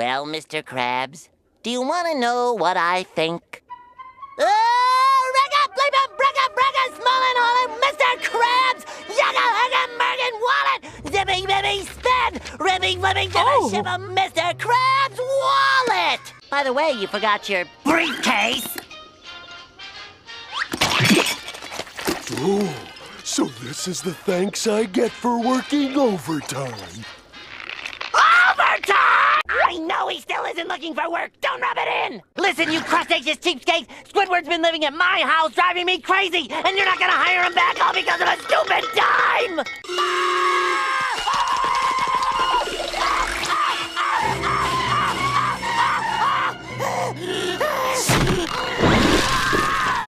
Well, Mr. Krabs, do you want to know what I think? Oh, Rega, bleep brega, brega, smolin, holin, Mr. Krabs, yaga, hugga, mergan, wallet, zippy, bibby, spin, ribbing, flipping, Oh. oh. ship of Mr. Krabs' wallet. By the way, you forgot your briefcase. Oh, so this is the thanks I get for working overtime. Know he still isn't looking for work. Don't rub it in. Listen, you crustaceous cheapskates. Squidward's been living at my house, driving me crazy, and you're not gonna hire him back all because of a stupid dime.